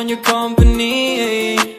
want your company